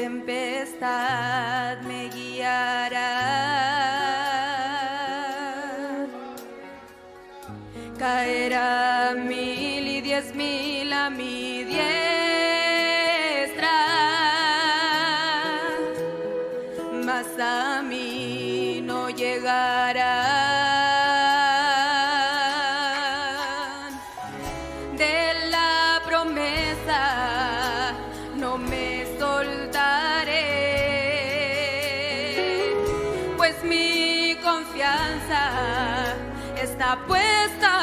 tempestad me guiará. Caerá mil y diez mil a mi diez. está puesta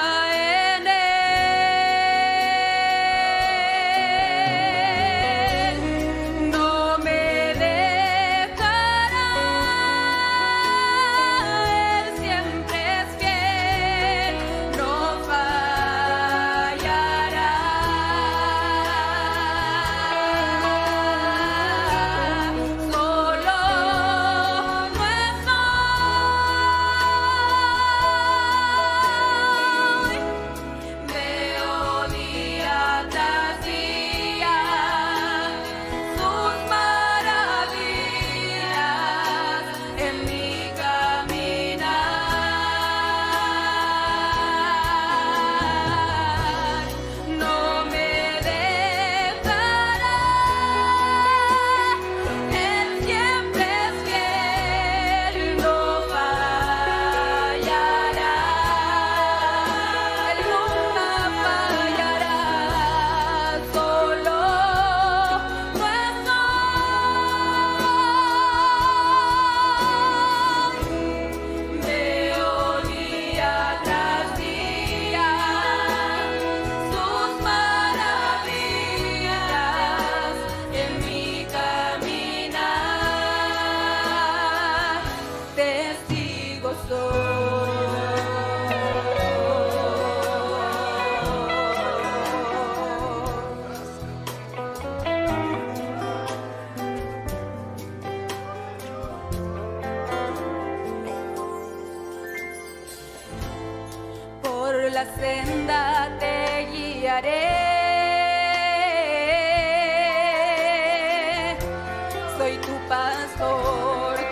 Por la senda te guiaré. pastor